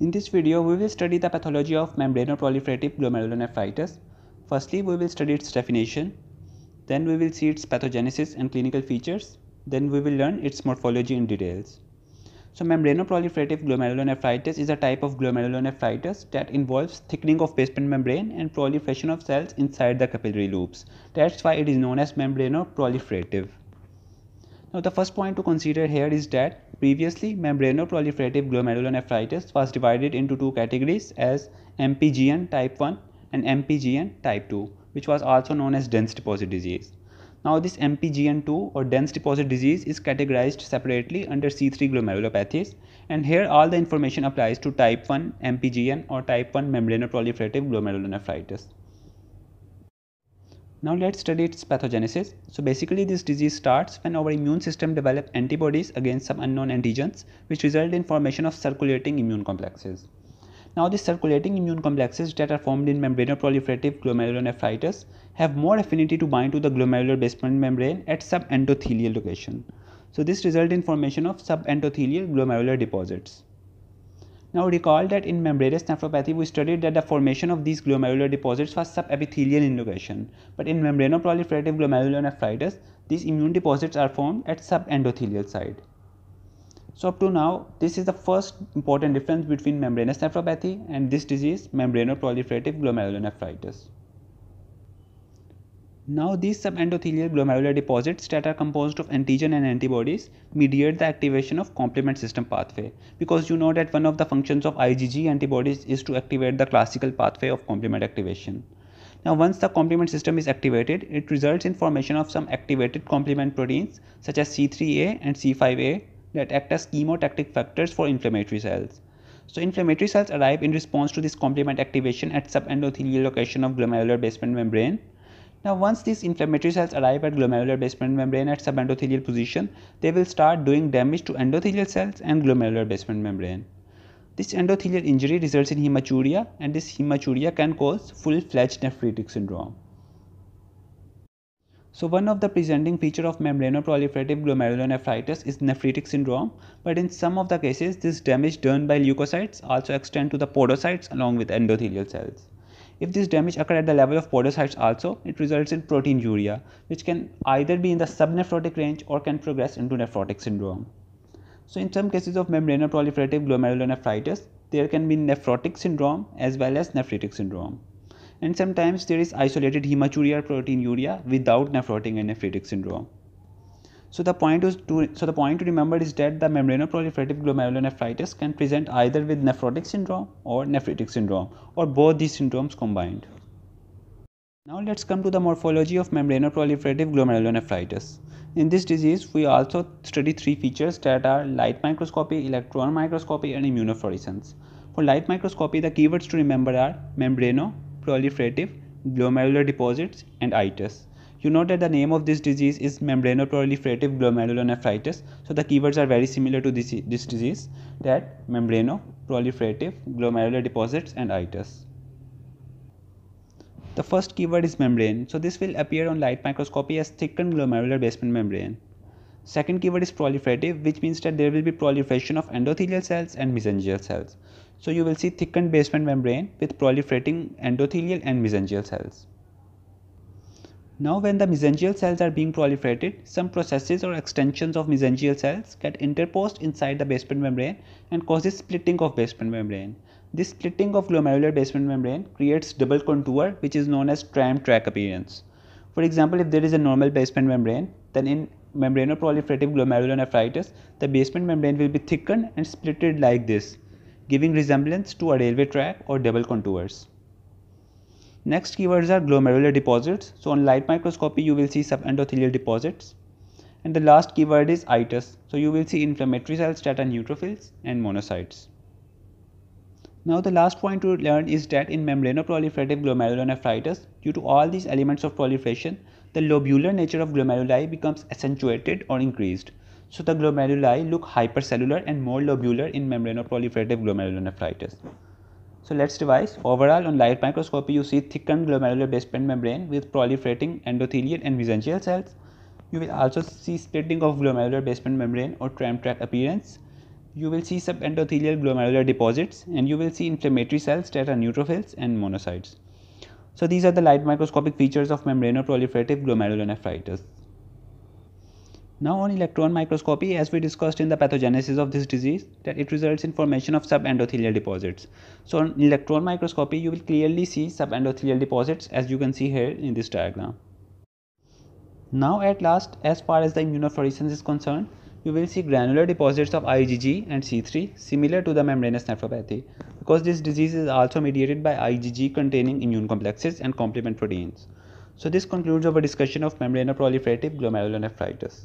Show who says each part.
Speaker 1: In this video, we will study the pathology of membranoproliferative glomerulonephritis. Firstly, we will study its definition. Then we will see its pathogenesis and clinical features. Then we will learn its morphology in details. So membranoproliferative glomerulonephritis is a type of glomerulonephritis that involves thickening of basement membrane and proliferation of cells inside the capillary loops. That's why it is known as membranoproliferative. Now the first point to consider here is that previously membranoproliferative glomerulonephritis was divided into two categories as MPGN type 1 and MPGN type 2 which was also known as dense deposit disease. Now this MPGN2 or dense deposit disease is categorized separately under C3 glomerulopathies and here all the information applies to type 1 MPGN or type 1 membranoproliferative glomerulonephritis. Now let's study its pathogenesis. So basically this disease starts when our immune system develops antibodies against some unknown antigens which result in formation of circulating immune complexes. Now these circulating immune complexes that are formed in membranoproliferative glomerulonephritis have more affinity to bind to the glomerular basement membrane at subendothelial location. So this result in formation of subendothelial glomerular deposits. Now recall that in membranous nephropathy we studied that the formation of these glomerular deposits was subepithelial in location, but in membranoproliferative glomerulonephritis these immune deposits are formed at subendothelial side. So up to now, this is the first important difference between membranous nephropathy and this disease, membranoproliferative glomerulonephritis. Now these subendothelial glomerular deposits that are composed of antigen and antibodies mediate the activation of complement system pathway because you know that one of the functions of IgG antibodies is to activate the classical pathway of complement activation. Now once the complement system is activated, it results in formation of some activated complement proteins such as C3a and C5a that act as chemotactic factors for inflammatory cells. So inflammatory cells arrive in response to this complement activation at subendothelial location of glomerular basement membrane. Now once these inflammatory cells arrive at glomerular basement membrane at subendothelial position, they will start doing damage to endothelial cells and glomerular basement membrane. This endothelial injury results in hematuria and this hematuria can cause full-fledged nephritic syndrome. So one of the presenting feature of membranoproliferative glomerulonephritis is nephritic syndrome, but in some of the cases this damage done by leukocytes also extend to the podocytes along with endothelial cells. If this damage occur at the level of podocytes also, it results in proteinuria, which can either be in the subnephrotic range or can progress into nephrotic syndrome. So in some cases of membranoproliferative glomerulonephritis, there can be nephrotic syndrome as well as nephritic syndrome and sometimes there is isolated hematuria or proteinuria without nephrotic and nephritic syndrome. So the point is to so the point to remember is that the membranoproliferative glomerulonephritis can present either with nephrotic syndrome or nephritic syndrome or both these syndromes combined. Now let's come to the morphology of membranoproliferative glomerulonephritis. In this disease, we also study three features that are light microscopy, electron microscopy, and immunofluorescence. For light microscopy, the keywords to remember are membrano, proliferative glomerular deposits and itis. You know that the name of this disease is membranoproliferative glomerulonephritis. So the keywords are very similar to this, this disease that membranoproliferative glomerular deposits and itis. The first keyword is membrane. So this will appear on light microscopy as thickened glomerular basement membrane. Second keyword is proliferative which means that there will be proliferation of endothelial cells and mesangial cells. So you will see thickened basement membrane with proliferating endothelial and mesangial cells. Now when the mesangial cells are being proliferated, some processes or extensions of mesangial cells get interposed inside the basement membrane and causes splitting of basement membrane. This splitting of glomerular basement membrane creates double contour which is known as tram track appearance. For example, if there is a normal basement membrane, then in membranoproliferative glomerulonephritis, the basement membrane will be thickened and splitted like this giving resemblance to a railway track or double contours. Next keywords are glomerular deposits. So on light microscopy you will see subendothelial deposits. And the last keyword is itis. So you will see inflammatory cells that are neutrophils and monocytes. Now the last point to learn is that in membranoproliferative glomerulonephritis, due to all these elements of proliferation, the lobular nature of glomeruli becomes accentuated or increased. So the glomeruli look hypercellular and more lobular in membranoproliferative glomerulonephritis. So let's revise. Overall, on light microscopy, you see thickened glomerular basement membrane with proliferating endothelial and mesangial cells. You will also see splitting of glomerular basement membrane or tram track appearance you will see subendothelial glomerular deposits and you will see inflammatory cells that are neutrophils and monocytes. So these are the light microscopic features of membranoproliferative glomerulonephritis. Now on electron microscopy, as we discussed in the pathogenesis of this disease, that it results in formation of subendothelial deposits. So on electron microscopy, you will clearly see subendothelial deposits as you can see here in this diagram. Now at last, as far as the immunofluorescence is concerned, you will see granular deposits of IgG and C3 similar to the membranous nephropathy because this disease is also mediated by IgG containing immune complexes and complement proteins. So this concludes our discussion of membranoproliferative glomerulonephritis.